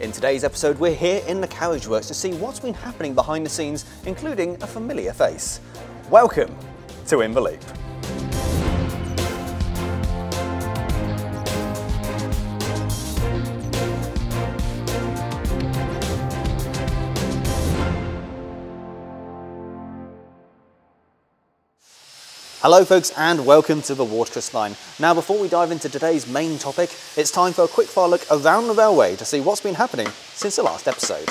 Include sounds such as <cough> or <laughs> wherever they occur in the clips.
In today's episode, we're here in the carriage works to see what's been happening behind the scenes, including a familiar face. Welcome to In the Loop. Hello folks and welcome to the Watercress Line. Now before we dive into today's main topic, it's time for a quick fire look around the railway to see what's been happening since the last episode.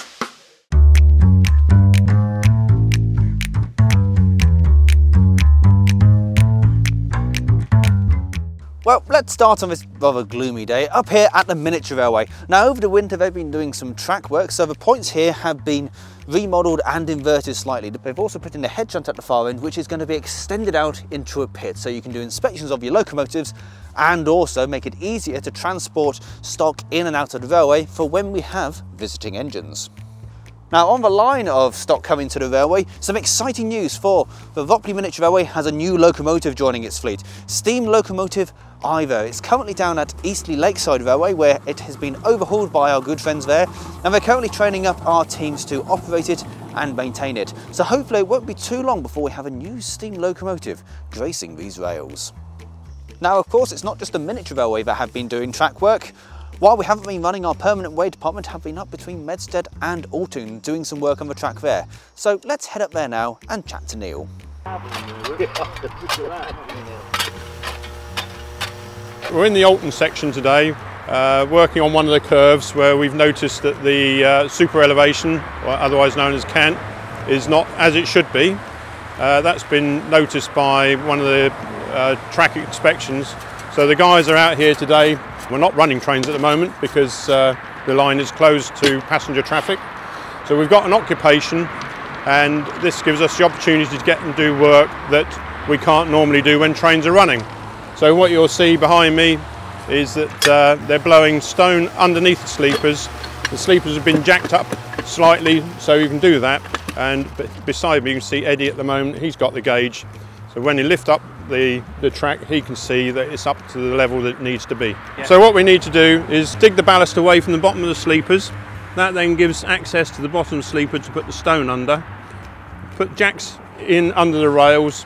Well, let's start on this rather gloomy day up here at the Miniature Railway. Now over the winter they've been doing some track work, so the points here have been remodelled and inverted slightly. They've also put in a head shunt at the far end, which is going to be extended out into a pit, so you can do inspections of your locomotives and also make it easier to transport stock in and out of the railway for when we have visiting engines. Now on the line of stock coming to the railway, some exciting news for the Ropley Miniature Railway has a new locomotive joining its fleet. Steam locomotive Ivo. It's currently down at Eastleigh Lakeside Railway where it has been overhauled by our good friends there and they're currently training up our teams to operate it and maintain it. So hopefully it won't be too long before we have a new steam locomotive gracing these rails. Now of course it's not just the miniature railway that have been doing track work. While we haven't been running our permanent way department have been up between Medstead and Alton doing some work on the track there. So let's head up there now and chat to Neil. <laughs> We're in the Alton section today, uh, working on one of the curves where we've noticed that the uh, super elevation, or otherwise known as cant, is not as it should be. Uh, that's been noticed by one of the uh, track inspections. So the guys are out here today we're not running trains at the moment because uh, the line is closed to passenger traffic. So we've got an occupation and this gives us the opportunity to get and do work that we can't normally do when trains are running. So what you'll see behind me is that uh, they're blowing stone underneath the sleepers. The sleepers have been jacked up slightly so you can do that and beside me you can see Eddie at the moment, he's got the gauge. So when you lift up the, the track, he can see that it's up to the level that it needs to be. Yeah. So what we need to do is dig the ballast away from the bottom of the sleepers. That then gives access to the bottom sleeper to put the stone under. Put jacks in under the rails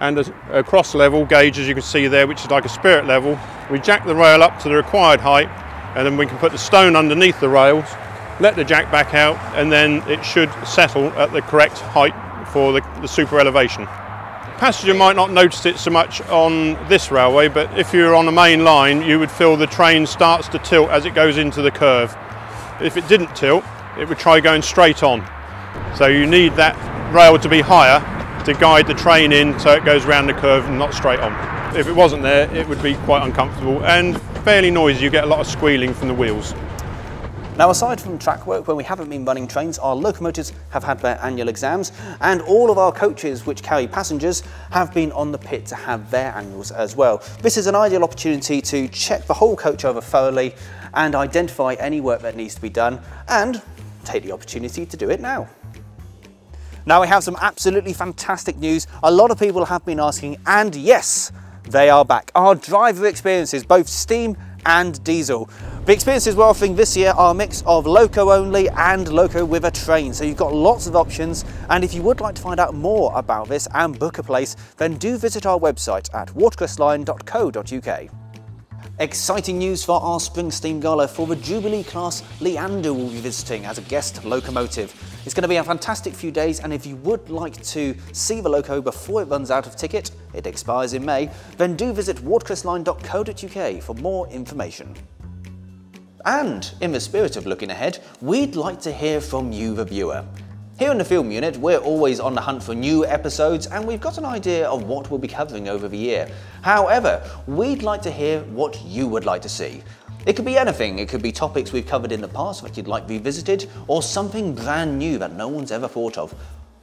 and a, cross level gauge as you can see there which is like a spirit level. We jack the rail up to the required height and then we can put the stone underneath the rails, let the jack back out and then it should settle at the correct height for the, the super elevation. Passenger might not notice it so much on this railway, but if you're on a main line, you would feel the train starts to tilt as it goes into the curve. If it didn't tilt, it would try going straight on. So you need that rail to be higher to guide the train in so it goes around the curve and not straight on. If it wasn't there, it would be quite uncomfortable and fairly noisy. You get a lot of squealing from the wheels. Now aside from track work when we haven't been running trains, our locomotives have had their annual exams and all of our coaches which carry passengers have been on the pit to have their annuals as well. This is an ideal opportunity to check the whole coach over thoroughly and identify any work that needs to be done and take the opportunity to do it now. Now we have some absolutely fantastic news. A lot of people have been asking and yes, they are back. Our driver experiences, both steam and diesel. The experiences we're offering this year are a mix of loco only and loco with a train. So you've got lots of options. And if you would like to find out more about this and book a place, then do visit our website at watercressline.co.uk. Exciting news for our Spring Steam Gala for the Jubilee class Leander will be visiting as a guest locomotive. It's going to be a fantastic few days and if you would like to see the loco before it runs out of ticket, it expires in May, then do visit watercressline.co.uk for more information. And in the spirit of looking ahead, we'd like to hear from you the viewer. Here in the film unit, we're always on the hunt for new episodes and we've got an idea of what we'll be covering over the year. However, we'd like to hear what you would like to see. It could be anything, it could be topics we've covered in the past that you'd like revisited, or something brand new that no one's ever thought of.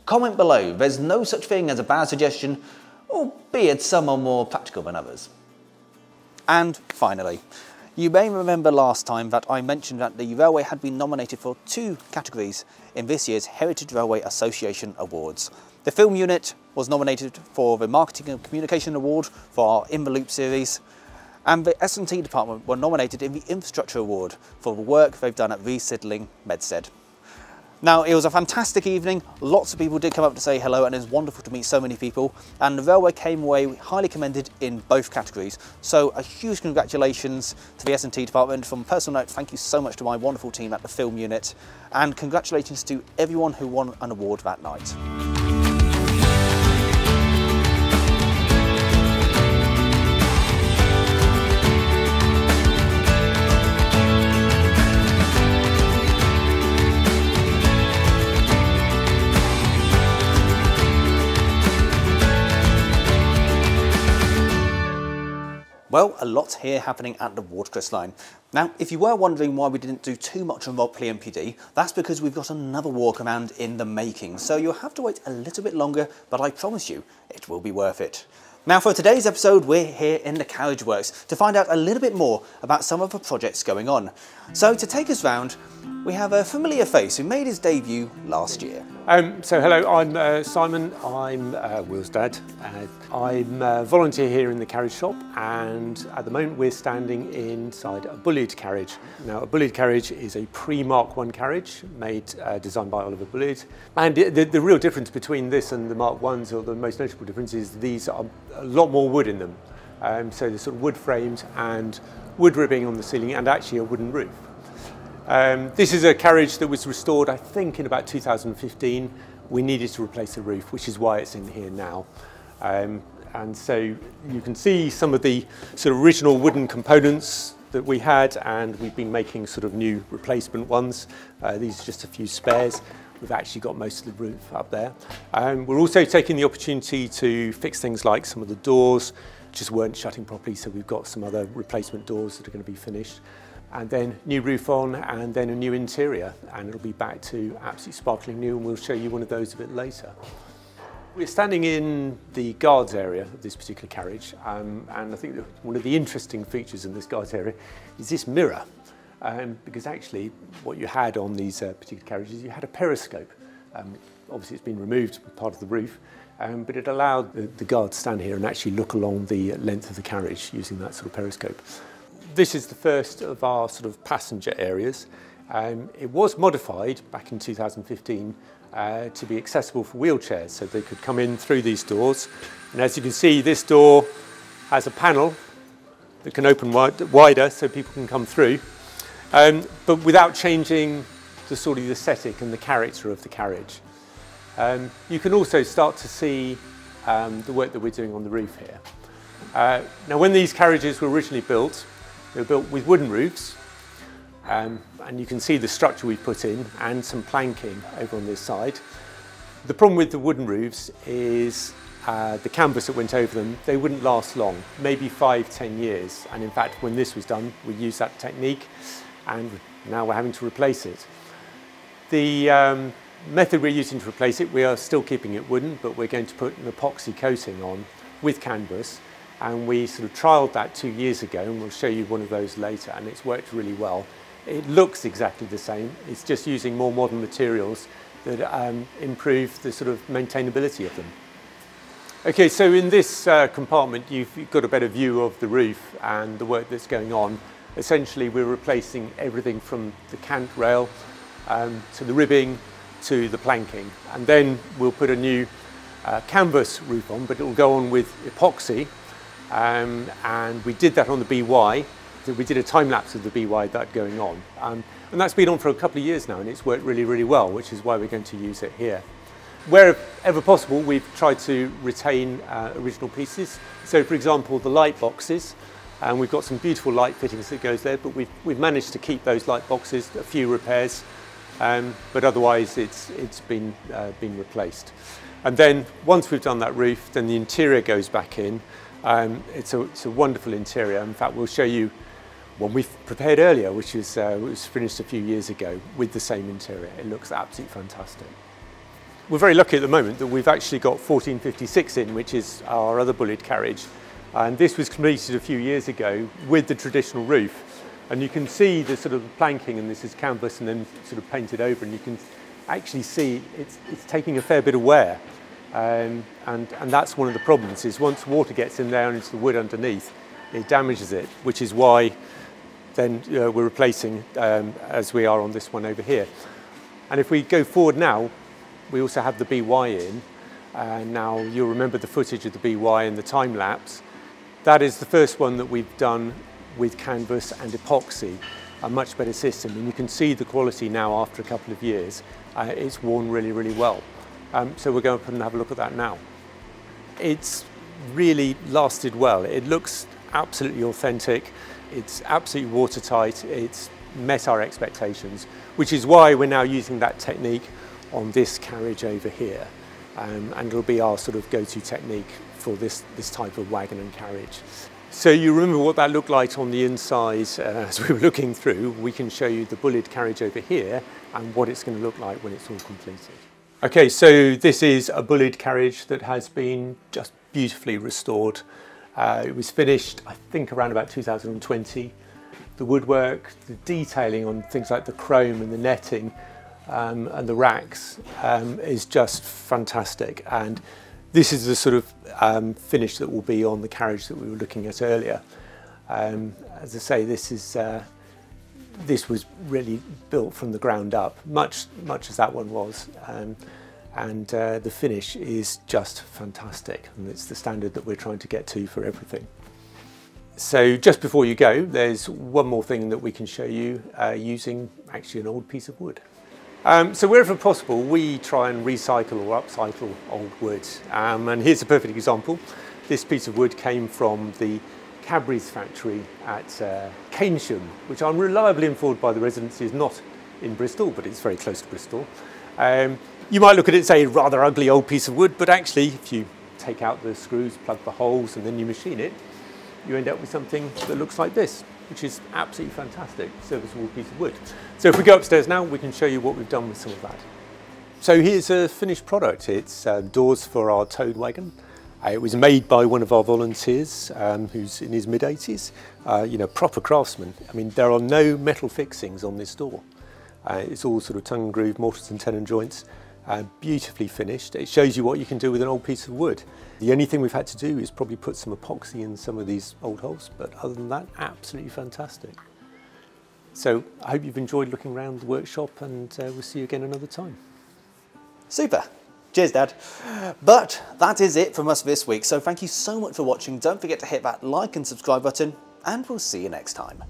Comment below, there's no such thing as a bad suggestion, albeit some are more practical than others. And finally, you may remember last time that I mentioned that the railway had been nominated for two categories in this year's Heritage Railway Association Awards. The film unit was nominated for the Marketing and Communication Award for our In the Loop series, And the S&T department were nominated in the Infrastructure Award for the work they've done at resignalling Medstead. Now, it was a fantastic evening. Lots of people did come up to say hello, and it was wonderful to meet so many people. And the railway came away highly commended in both categories. So, a huge congratulations to the S&T department. From personal note, thank you so much to my wonderful team at the film unit, and congratulations to everyone who won an award that night. A lot here happening at the Watercress line. Now, if you were wondering why we didn't do too much on Ropley MPD, that's because we've got another walk around in the making, so you'll have to wait a little bit longer, but I promise you, it will be worth it. Now for today's episode, we're here in the Carriage Works to find out a little bit more about some of the projects going on. So to take us round, we have a familiar face who made his debut last year. Um, so hello, I'm uh, Simon, I'm uh, Will's dad. Uh, I'm a volunteer here in the carriage shop and at the moment we're standing inside a Bulleid carriage. Now a Bulleid carriage is a pre-Mark 1 carriage made, uh, designed by Oliver Bulleid. And the, the real difference between this and the Mark 1s, or the most notable difference is these are a lot more wood in them. Um, so there's sort of wood frames and wood ribbing on the ceiling and actually a wooden roof. Um, this is a carriage that was restored, I think, in about 2015. We needed to replace the roof, which is why it's in here now. Um, and so you can see some of the sort of original wooden components that we had, and we've been making sort of new replacement ones. Uh, these are just a few spares. We've actually got most of the roof up there. Um, we're also taking the opportunity to fix things like some of the doors, just weren't shutting properly, so we've got some other replacement doors that are going to be finished and then new roof on and then a new interior and it'll be back to absolutely sparkling new and we'll show you one of those a bit later. We're standing in the guards area of this particular carriage um, and I think one of the interesting features in this guards area is this mirror um, because actually what you had on these uh, particular carriages you had a periscope. Um, obviously it's been removed part of the roof um, but it allowed the, the guards to stand here and actually look along the length of the carriage using that sort of periscope. This is the first of our sort of passenger areas. Um, it was modified back in 2015 uh, to be accessible for wheelchairs, so they could come in through these doors. And as you can see, this door has a panel that can open wide, wider so people can come through, um, but without changing the sort of the aesthetic and the character of the carriage. Um, you can also start to see um, the work that we're doing on the roof here. Uh, now, when these carriages were originally built, they were built with wooden roofs, um, and you can see the structure we put in and some planking over on this side. The problem with the wooden roofs is uh, the canvas that went over them, they wouldn't last long, maybe five, ten years. And in fact, when this was done, we used that technique and now we're having to replace it. The um, method we're using to replace it, we are still keeping it wooden, but we're going to put an epoxy coating on with canvas and we sort of trialled that two years ago and we'll show you one of those later and it's worked really well. It looks exactly the same, it's just using more modern materials that um, improve the sort of maintainability of them. Okay, so in this uh, compartment you've got a better view of the roof and the work that's going on. Essentially we're replacing everything from the cant rail um, to the ribbing to the planking and then we'll put a new uh, canvas roof on but it will go on with epoxy um, and we did that on the BY. We did a time lapse of the BY that going on. Um, and that's been on for a couple of years now and it's worked really, really well, which is why we're going to use it here. Wherever possible, we've tried to retain uh, original pieces. So for example, the light boxes, and we've got some beautiful light fittings that goes there, but we've, we've managed to keep those light boxes, a few repairs, um, but otherwise it's, it's been, uh, been replaced. And then once we've done that roof, then the interior goes back in, um, it's, a, it's a wonderful interior. In fact, we'll show you one we've prepared earlier, which is, uh, was finished a few years ago with the same interior. It looks absolutely fantastic. We're very lucky at the moment that we've actually got 1456 in, which is our other Bulleid carriage. And this was completed a few years ago with the traditional roof. And you can see the sort of planking, and this is canvas and then sort of painted over, and you can actually see it's, it's taking a fair bit of wear. Um, and, and that's one of the problems is once water gets in there it's the wood underneath, it damages it, which is why then uh, we're replacing um, as we are on this one over here. And if we go forward now, we also have the BY in. And now you'll remember the footage of the BY and the time lapse. That is the first one that we've done with canvas and epoxy, a much better system. And you can see the quality now after a couple of years. Uh, it's worn really, really well. Um, so we're going up and have a look at that now. It's really lasted well. It looks absolutely authentic. It's absolutely watertight. It's met our expectations, which is why we're now using that technique on this carriage over here. Um, and it'll be our sort of go-to technique for this, this type of wagon and carriage. So you remember what that looked like on the inside uh, as we were looking through. We can show you the Bulleid carriage over here and what it's going to look like when it's all completed. Okay, so this is a Bulleid carriage that has been just beautifully restored. Uh, it was finished, I think, around about 2020. The woodwork, the detailing on things like the chrome and the netting um, and the racks um, is just fantastic. And this is the sort of um, finish that will be on the carriage that we were looking at earlier. Um, as I say, this is uh, this was really built from the ground up, much much as that one was. Um, and uh, the finish is just fantastic and it's the standard that we're trying to get to for everything. So just before you go, there's one more thing that we can show you uh, using actually an old piece of wood. Um, so wherever possible, we try and recycle or upcycle old wood. Um, and here's a perfect example. This piece of wood came from the Cadbury's factory at uh, which I'm reliably informed by the residents is not in Bristol, but it's very close to Bristol. Um, you might look at it and say, rather ugly old piece of wood, but actually, if you take out the screws, plug the holes, and then you machine it, you end up with something that looks like this, which is absolutely fantastic, serviceable piece of wood. So if we go upstairs now, we can show you what we've done with some of that. So here's a finished product. It's uh, doors for our toad wagon. Uh, it was made by one of our volunteers um, who's in his mid-80s, uh, you know, proper craftsman. I mean, there are no metal fixings on this door. Uh, it's all sort of tongue and groove, mortise and tenon joints, uh, beautifully finished. It shows you what you can do with an old piece of wood. The only thing we've had to do is probably put some epoxy in some of these old holes, but other than that, absolutely fantastic. So I hope you've enjoyed looking around the workshop and uh, we'll see you again another time. Super. Cheers, Dad. But that is it from us this week. So thank you so much for watching. Don't forget to hit that like and subscribe button, and we'll see you next time.